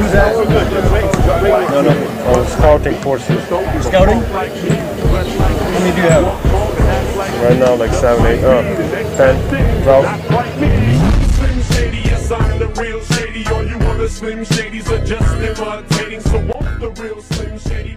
Who's that? No, no. Oh, scouting forces. Scouting? How many do you have? Right now, like seven, eight, uh, ten, twelve. Slim Shady, yes, I'm the real Shady. All you other Slim Shadys are just imitating. So will the real Slim Shady?